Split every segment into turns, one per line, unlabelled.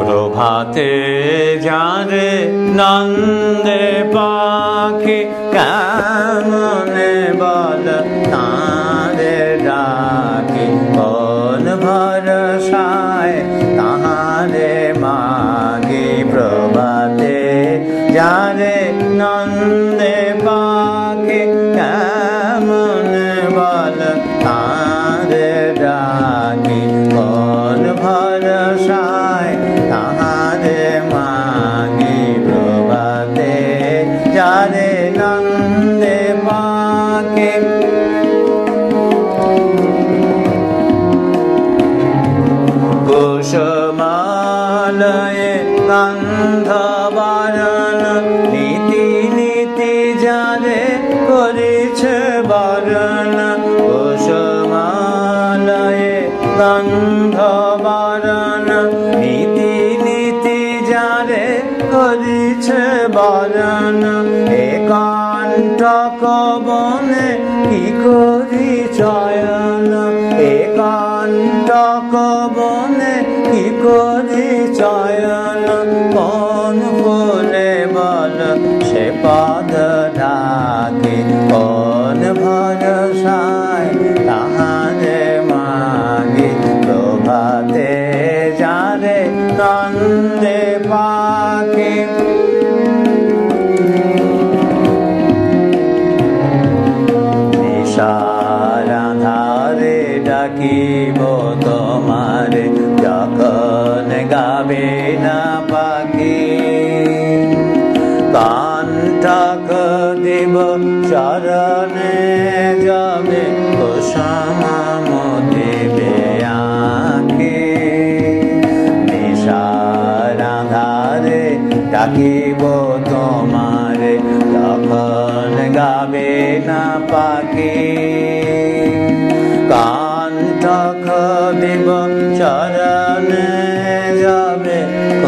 প্রভাতে যারে নন্দে পাখি, কেমনে বল তারে ডাকি। কোন ভরসায় তাহারে মাগি প্রভাতে যারে নন্দে পাখি, কেমনে বল তারে পাখি কুসুমালয়ে গন্ধ বরণ নীতি নীতি যারে করেছে বরণ কুসুমালয়ে গন্ধ বরণ নীতি নীতি যারে করেছে বরণ একান্তক বনে কি করি চয়ন? একান্তক বনে কি করি চয়ন? কোন ফুলে বল, সে পদ ডাকে। কোন ভরসায় তাহারে মাগে। প্রভাতে যারে নন্দে পাখি গাবে না পাখি। কান্ঠক দেব চরণে, যাবে কুসুম দেবে আঁখি। নিশারাধারে ডাকিব তোমারে যখন গাবে না পাখি। কান্তক দেব চরণে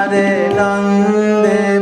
hare nande